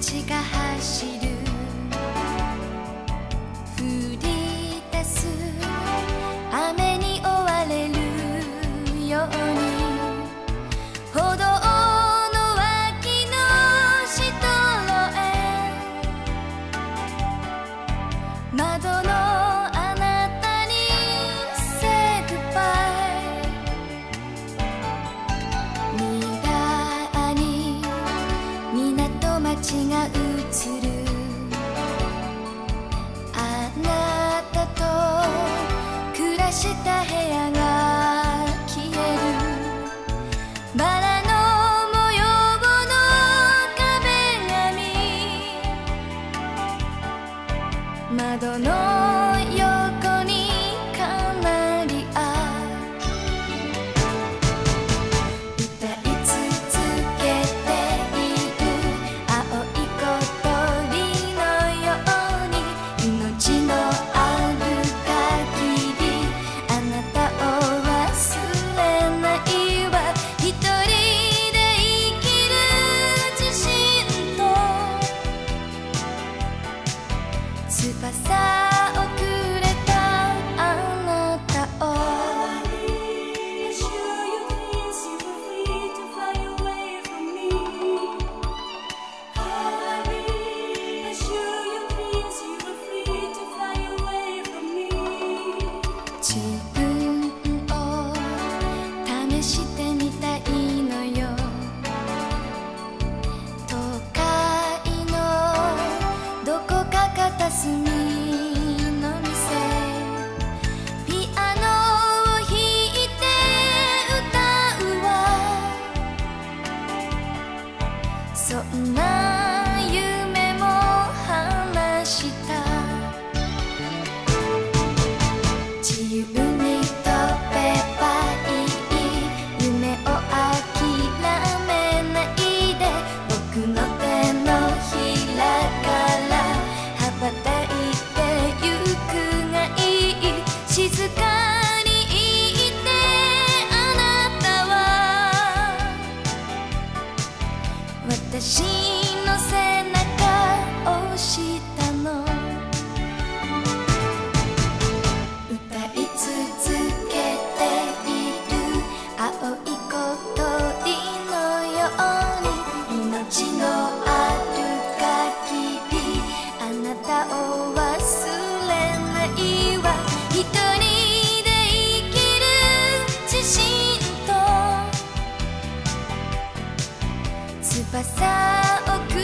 街が走る窓のよしてみたいのよ。都会のどこか片隅の店。ピアノを弾いて歌うわ。そんなの命のある限りあなたを忘れないわ。とりで生きる自信と翼をく